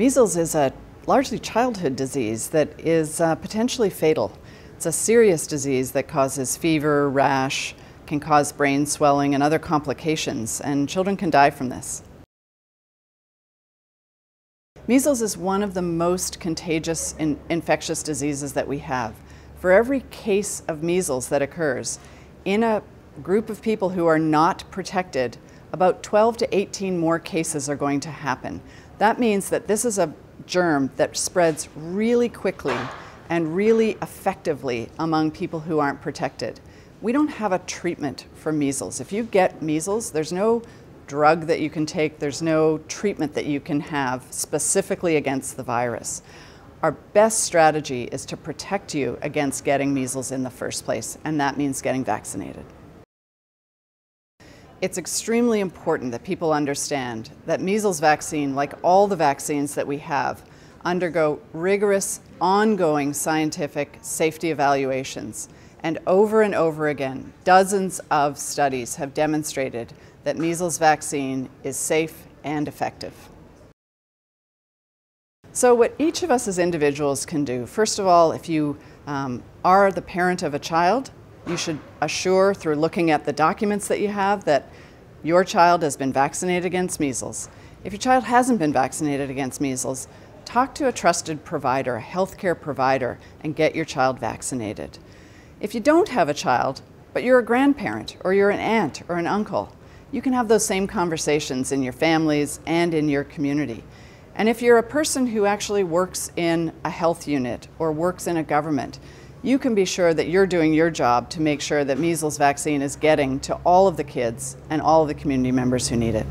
Measles is a largely childhood disease that is uh, potentially fatal. It's a serious disease that causes fever, rash, can cause brain swelling and other complications, and children can die from this. Measles is one of the most contagious in infectious diseases that we have. For every case of measles that occurs in a group of people who are not protected, about 12 to 18 more cases are going to happen. That means that this is a germ that spreads really quickly and really effectively among people who aren't protected. We don't have a treatment for measles. If you get measles, there's no drug that you can take, there's no treatment that you can have specifically against the virus. Our best strategy is to protect you against getting measles in the first place, and that means getting vaccinated. It's extremely important that people understand that measles vaccine, like all the vaccines that we have, undergo rigorous, ongoing scientific safety evaluations. And over and over again, dozens of studies have demonstrated that measles vaccine is safe and effective. So what each of us as individuals can do, first of all, if you um, are the parent of a child, you should assure through looking at the documents that you have that your child has been vaccinated against measles. If your child hasn't been vaccinated against measles, talk to a trusted provider, a healthcare provider, and get your child vaccinated. If you don't have a child, but you're a grandparent or you're an aunt or an uncle, you can have those same conversations in your families and in your community. And if you're a person who actually works in a health unit or works in a government, you can be sure that you're doing your job to make sure that measles vaccine is getting to all of the kids and all of the community members who need it.